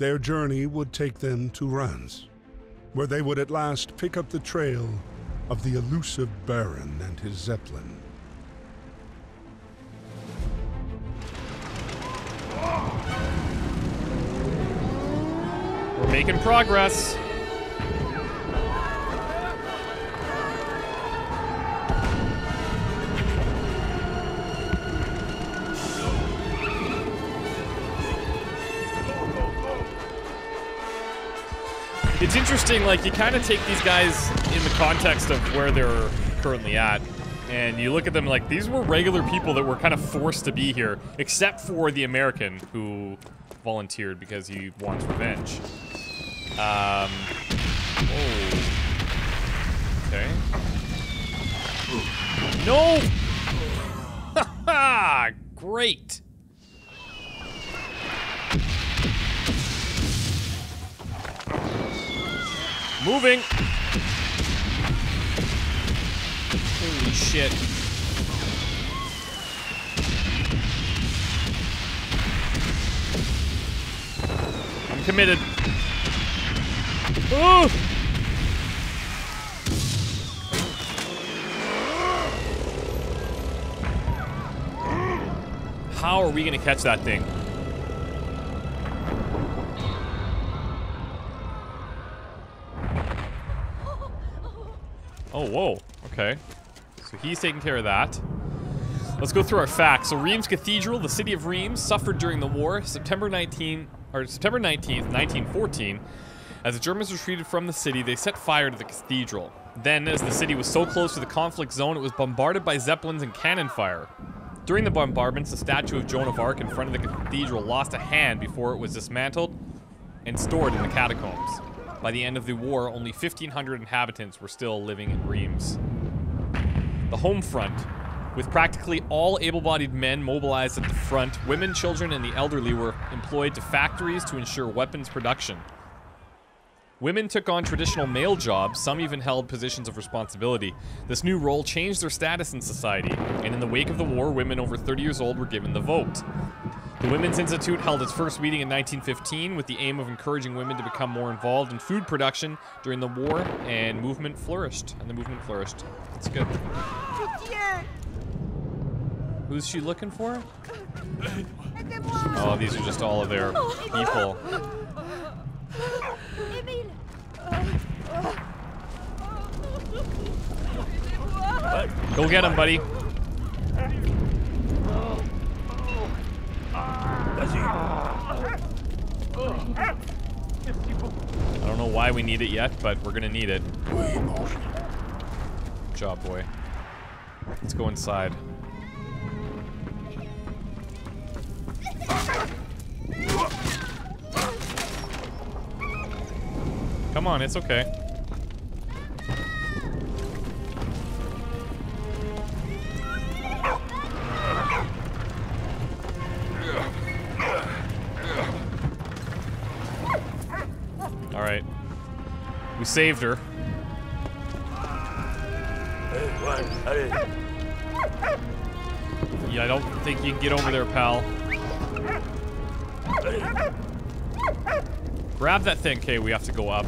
their journey would take them to Reims, where they would at last pick up the trail of the elusive Baron and his Zeppelin. We're making progress. It's interesting, like, you kind of take these guys in the context of where they're currently at, and you look at them like, these were regular people that were kind of forced to be here, except for the American who volunteered because he wants revenge. Um. Oh. Okay. No! Great. Moving. Holy shit. I'm committed. Ooh! How are we gonna catch that thing? Oh, whoa. Okay. So he's taking care of that. Let's go through our facts. So Reims Cathedral, the city of Reims, suffered during the war, September 19, or September 19th, 1914. As the Germans retreated from the city, they set fire to the cathedral. Then, as the city was so close to the conflict zone, it was bombarded by zeppelins and cannon fire. During the bombardments, the statue of Joan of Arc in front of the cathedral lost a hand before it was dismantled and stored in the catacombs. By the end of the war, only 1,500 inhabitants were still living in Reims. The home front. With practically all able-bodied men mobilized at the front, women, children, and the elderly were employed to factories to ensure weapons production. Women took on traditional male jobs, some even held positions of responsibility. This new role changed their status in society, and in the wake of the war, women over 30 years old were given the vote. The Women's Institute held its first meeting in 1915 with the aim of encouraging women to become more involved in food production during the war, and movement flourished. And the movement flourished. That's good. Who's she looking for? Oh, these are just all of their people. Go get him, buddy. I don't know why we need it yet, but we're gonna need it. Good job, boy. Let's go inside. Come on, it's okay. We saved her. Yeah, I don't think you can get over there, pal. Grab that thing. Okay, we have to go up.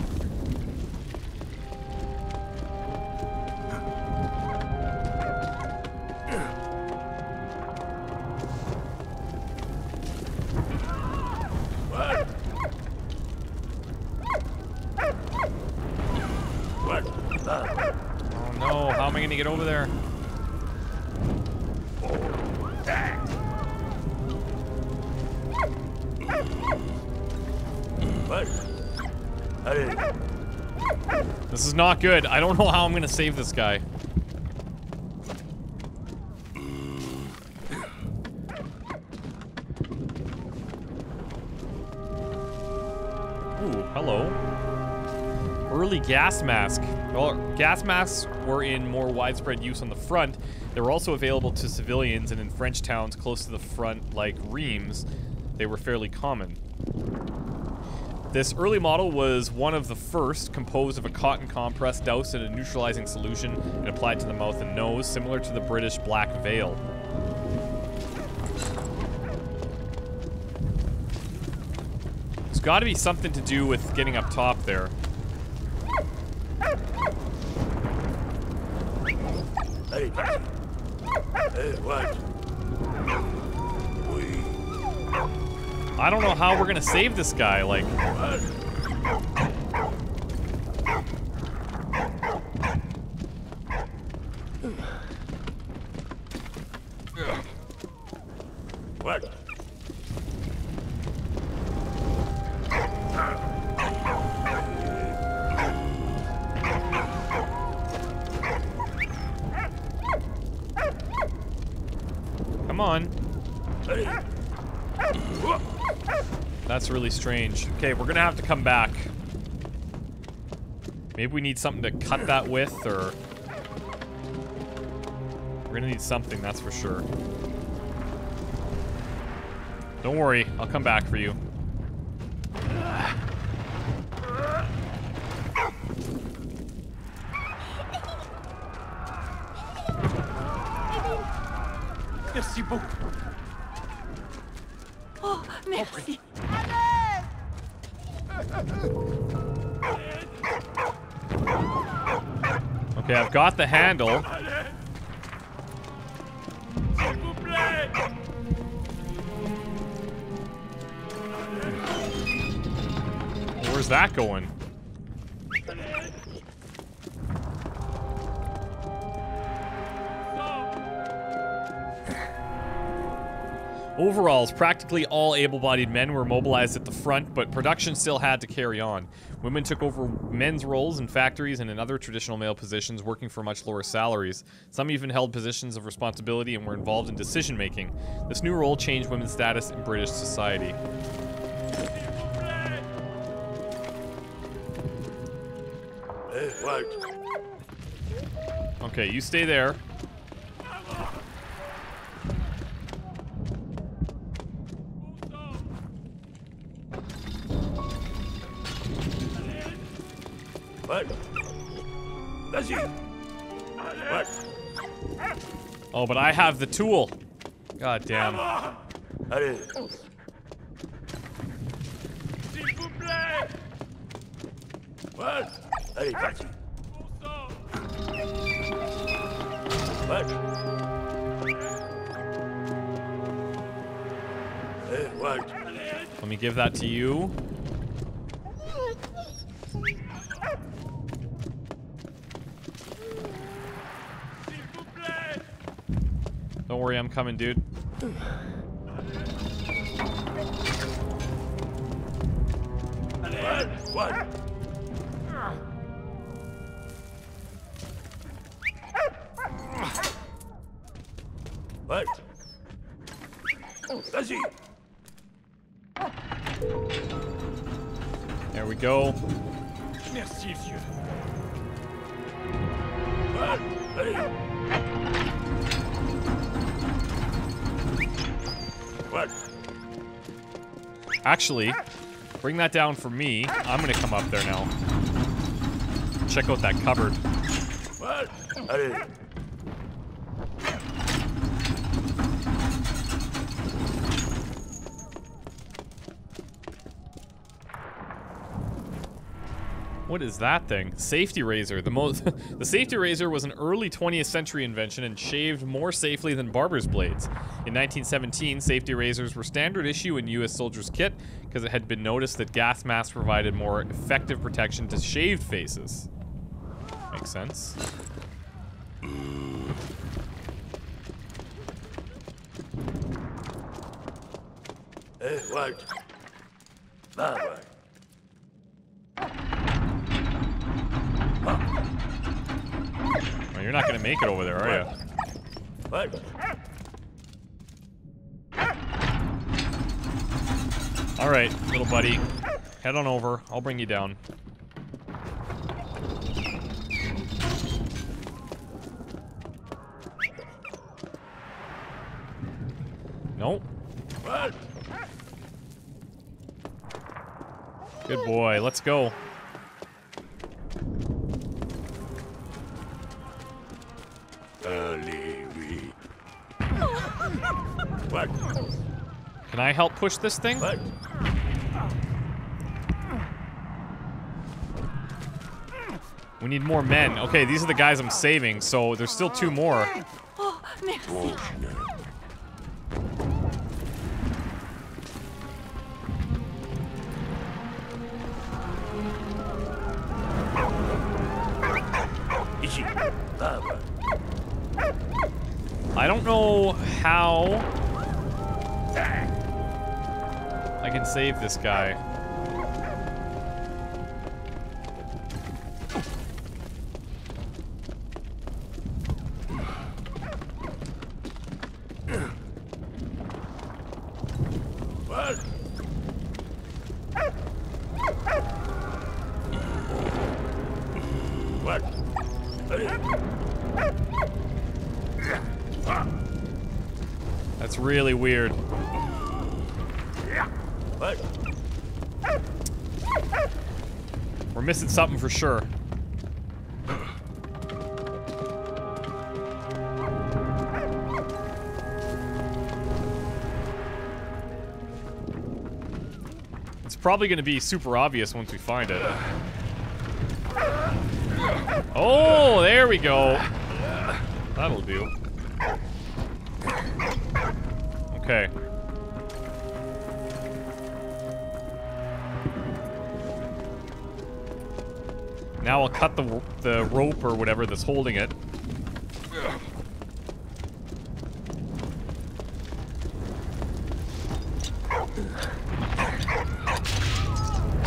Oh no, how am I gonna get over there? This is not good. I don't know how I'm gonna save this guy. Ooh, hello. Early gas mask. Well, gas masks were in more widespread use on the front. They were also available to civilians, and in French towns close to the front, like Reims, they were fairly common. This early model was one of the first, composed of a cotton compress doused in a neutralizing solution and applied to the mouth and nose, similar to the British Black Veil. Let's got to be something to do with getting up top there. What? We. I don't know how we're gonna save this guy. Like, What? Strange. Okay, we're gonna have to come back. Maybe we need something to cut that with, or... We're gonna need something, that's for sure. Don't worry, I'll come back for you. Merci beaucoup. Got the handle. Where's that going? Overalls, practically all able-bodied men were mobilized front, but production still had to carry on. Women took over men's roles in factories and in other traditional male positions, working for much lower salaries. Some even held positions of responsibility and were involved in decision-making. This new role changed women's status in British society. Okay, you stay there. Oh, but I have the tool. God damn. Let me give that to you. Coming, dude. What? What? What? Vas-y. There we go. Merci, vieux. What? Allez. What? Actually, bring that down for me. I'm gonna come up there now. Check out that cupboard. What? What is that thing? Safety razor. The most the safety razor was an early 20th century invention and shaved more safely than barber's blades. In 1917, safety razors were standard issue in US soldiers' kit because it had been noticed that gas masks provided more effective protection to shaved faces. Makes sense. Hey, what? Ah, what? You're not gonna make it over there, are you? What? All right, little buddy. Head on over. I'll bring you down. Nope. Good boy. Let's go. early we. What? Can I help push this thing? What? We need more men. Okay, these are the guys I'm saving, so there's still two more. Oh, merci. How I can save this guy. We're missing something for sure. It's probably going to be super obvious once we find it. Oh, there we go. That'll do. Okay. Now I'll cut the the rope or whatever that's holding it.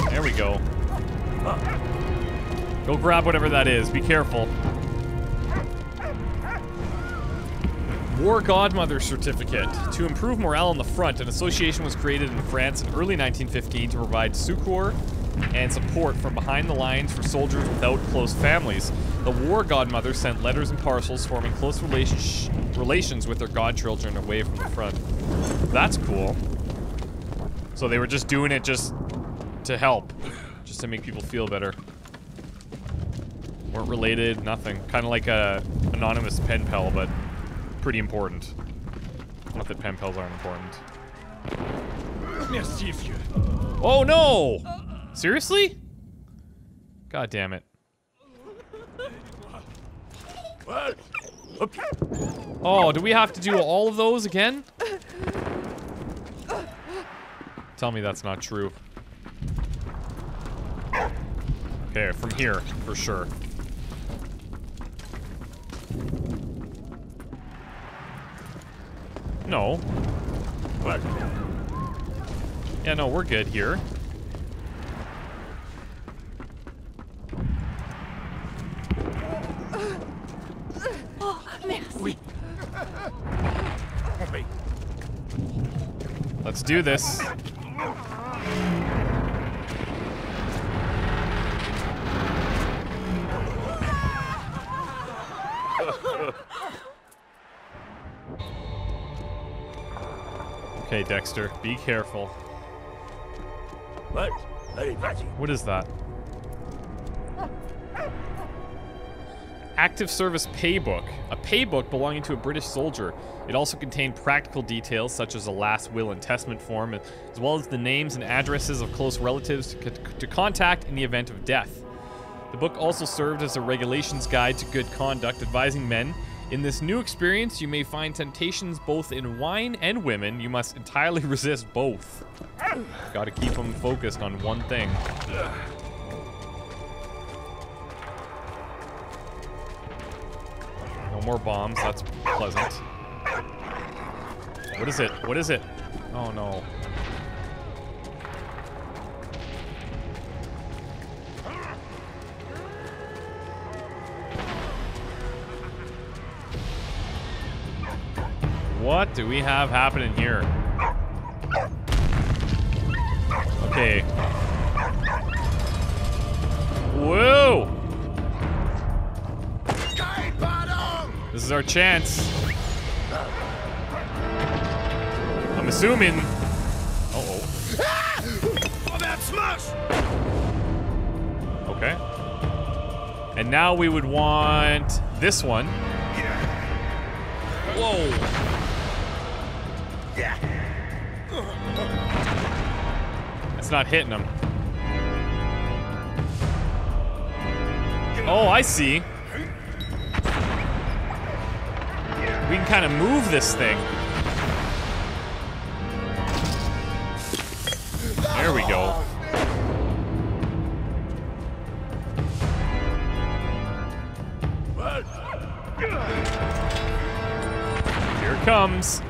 There we go. Go grab whatever that is. Be careful. War Godmother Certificate. To improve morale on the front, an association was created in France in early 1915 to provide succor and support from behind the lines for soldiers without close families. The War Godmother sent letters and parcels forming close relations relations with their godchildren away from the front. That's cool. So they were just doing it just to help, just to make people feel better. Weren't related, nothing. Kind of like a anonymous pen pal, but pretty important. Not that pen pals aren't important. Merci, vieux. Oh no! Oh. Seriously? God damn it. Oh, do we have to do all of those again? Tell me that's not true. Okay, from here, for sure. No. Voilà. Yeah, no, we're good here. Oh, merci. Oui. Trompé. Let's do this. Okay, Dexter, be careful. Voilà. What is that? Active Service Paybook, a paybook belonging to a British soldier. It also contained practical details such as a last will and testament form, as well as the names and addresses of close relatives to, to contact in the event of death. The book also served as a regulations guide to good conduct, advising men in this new experience you may find temptations both in wine and women. You must entirely resist both. Got to keep them focused on one thing. More bombs. That's pleasant. What is it? What is it? Oh no. What do we have happening here? Okay. Whoa! This is our chance. I'm assuming. Uh oh. Okay. And now we would want this one. Whoa. Yeah. It's not hitting him. Oh, I see. We can kind of move this thing. There we go. Here comes.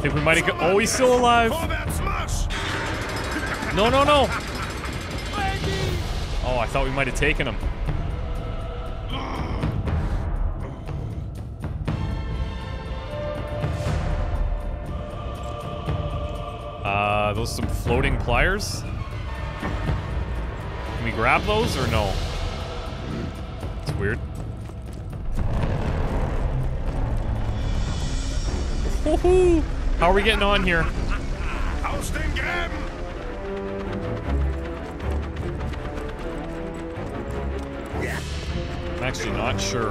I think we might have. Oh, he's still alive. No, no, no. Oh, I thought we might have taken him. Uh, those some floating pliers? Can we grab those or no? It's weird. Woohoo! How are we getting on here? I'm actually not sure.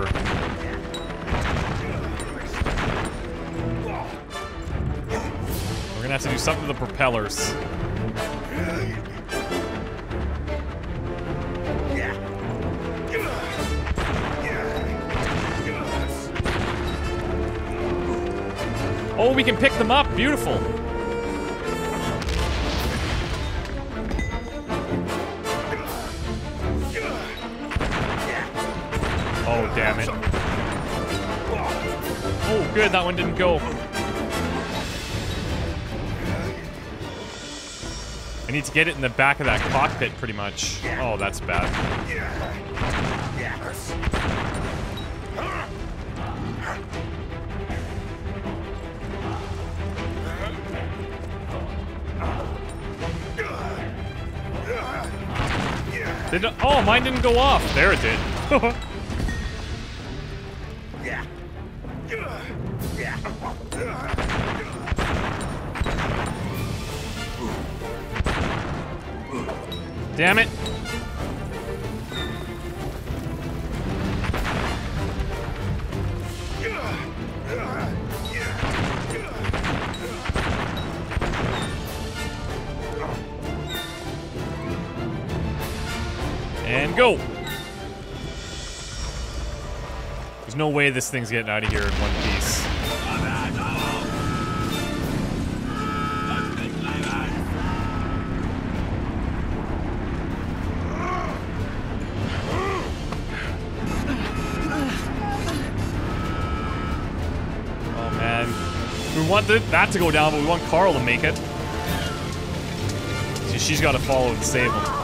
We're gonna have to do something to the propellers. Oh, we can pick them up. Beautiful. Oh, damn it. Oh, good. That one didn't go. I need to get it in the back of that cockpit, pretty much. Oh, that's bad. Did it, oh, mine didn't go off. There it did. Damn it. Way this thing's getting out of here in one piece. Oh man. We want th that to go down, but we want Karl to make it. She's got to follow and save him.